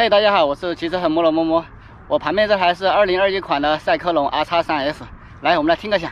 嗨，大家好，我是骑车很摸的摸摸，我旁边这台是2021款的赛科龙 R 叉 3S，。来，我们来听个响。